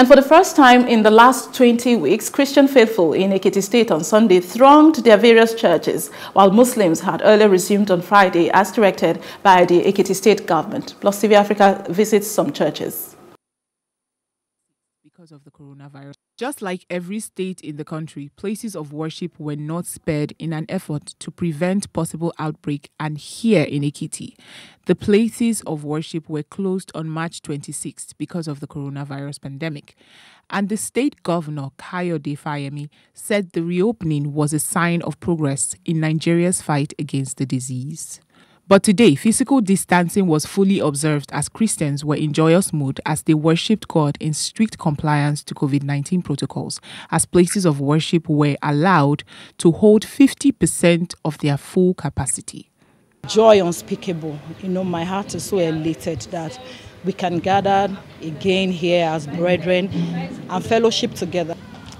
And for the first time in the last 20 weeks, Christian faithful in Ekiti State on Sunday thronged their various churches, while Muslims had earlier resumed on Friday as directed by the Ekiti State government. Plus TV Africa visits some churches because of the coronavirus. Just like every state in the country, places of worship were not spared in an effort to prevent possible outbreak and here in Ekiti, the places of worship were closed on March 26th because of the coronavirus pandemic. And the state governor, Kayode Fayemi, said the reopening was a sign of progress in Nigeria's fight against the disease. But today, physical distancing was fully observed as Christians were in joyous mood as they worshipped God in strict compliance to COVID 19 protocols, as places of worship were allowed to hold 50% of their full capacity. Joy unspeakable. You know, my heart is so elated that we can gather again here as brethren and fellowship together.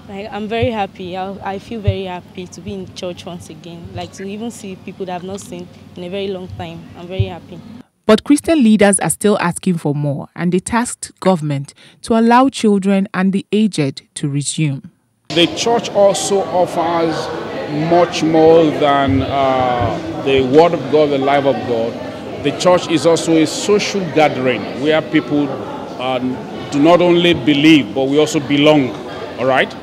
I'm very happy. I, I feel very happy to be in church once again. Like to even see people that I've not seen in a very long time. I'm very happy. But Christian leaders are still asking for more, and they tasked government to allow children and the aged to resume. The church also offers much more than uh, the Word of God, the life of God. The church is also a social gathering where people uh, do not only believe, but we also belong. All right?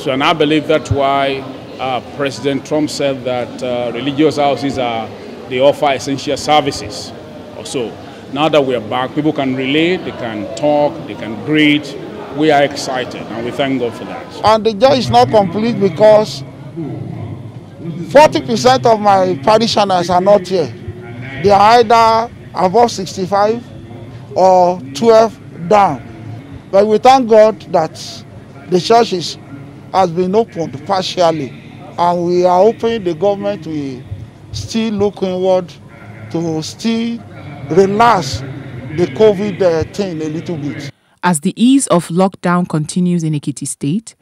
So, and I believe that's why uh, President Trump said that uh, religious houses are they offer essential services. So now that we are back, people can relate, they can talk, they can greet. We are excited, and we thank God for that. And the joy is not complete because 40% of my parishioners are not here. They are either above 65 or 12 down. But we thank God that the church is has been opened partially and we are hoping the government will still look inward to still relax the COVID uh, thing a little bit. As the ease of lockdown continues in Ekiti State,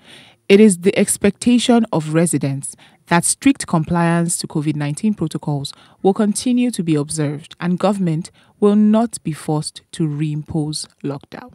it is the expectation of residents that strict compliance to COVID 19 protocols will continue to be observed and government will not be forced to reimpose lockdown.